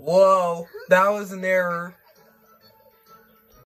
Whoa, that was an error.